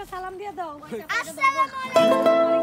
একটা সালাম দিয়ে দাও। আসসালামু আলাইকুম।